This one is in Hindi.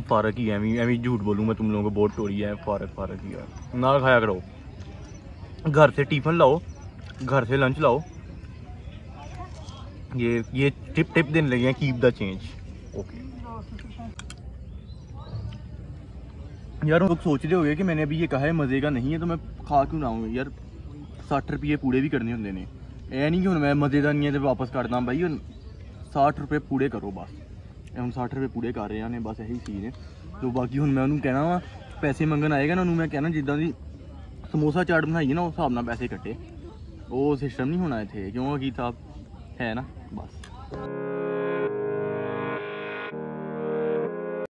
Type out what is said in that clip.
फारक ही है अभी झूठ बोलूँ मैं तुम लोगों को, बहुत टोरी है, फारक फारक ही है। ना खाया करो। घर से टिफ़िन लाओ, घर से लंच लाओ। ये ये टिप टिप देने लगे हैं कीप द चेंज ओके यार लोग सोच रहे होंगे कि मैंने अभी ये कहा है, मज़े का नहीं है तो मैं खा क्यों ना हूँ? यार, साठ रुपये पूड़े भी करने होंगे ने। ऐ नहीं कि हूँ मैं मज़े का नहीं है तो वापस करना भाई साठ रुपये पूड़े करो, बस। ਇਹ ਹੁਣ 60 ਰੁਪਏ ਪੂਰੇ ਕਰ ਰਹੇ ਨੇ ਬਸ ਇਹੀ ਚੀਜ਼ ਹੈ। ਤੇ ਬਾਕੀ ਹੁਣ ਮੈਂ ਉਹਨੂੰ ਕਹਿਣਾ ਵਾ, ਪੈਸੇ ਮੰਗਣ ਆਏਗਾ ਨਾ ਉਹਨੂੰ, ਮੈਂ ਕਹਿਣਾ ਜਿੱਦਾਂ ਦੀ ਸਮੋਸਾ ਚਾਟ ਬਣਾਈਏ ਨਾ ਉਸ ਹਿਸਾਬ ਨਾਲ ਪੈਸੇ ਕੱਟੇ। ਉਹ ਸਿਸਟਮ ਨਹੀਂ ਹੋਣਾ ਇੱਥੇ, ਕਿਉਂ ਕੀ ਸਾਹਿਬ ਹੈ ਨਾ, ਬਸ।